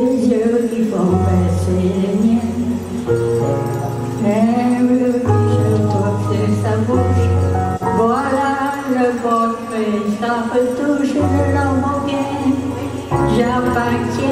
les yeux qui font passer les miens. J'aime je trouve sa bouche, voilà le bon, mais ça retouche de l'homme J'appartiens.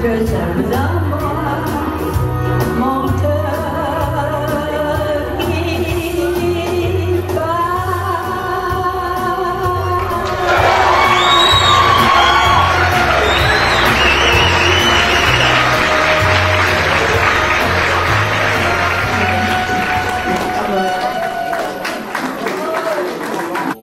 Very.